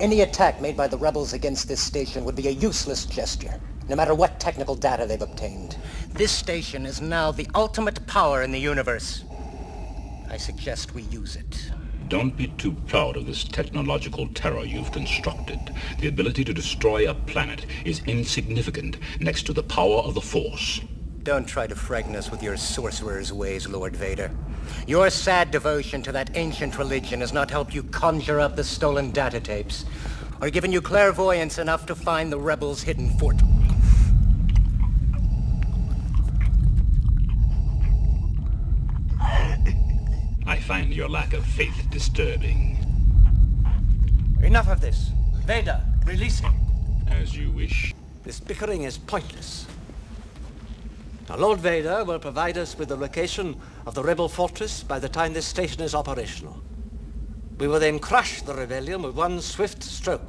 Any attack made by the rebels against this station would be a useless gesture, no matter what technical data they've obtained. This station is now the ultimate power in the universe. I suggest we use it. Don't be too proud of this technological terror you've constructed. The ability to destroy a planet is insignificant next to the power of the Force. Don't try to frighten us with your sorcerer's ways, Lord Vader. Your sad devotion to that ancient religion has not helped you conjure up the stolen data tapes, or given you clairvoyance enough to find the rebels' hidden fort. I find your lack of faith disturbing. Enough of this. Vader, release him. As you wish. This bickering is pointless. Now, Lord Vader will provide us with the location of the rebel fortress by the time this station is operational. We will then crush the rebellion with one swift stroke.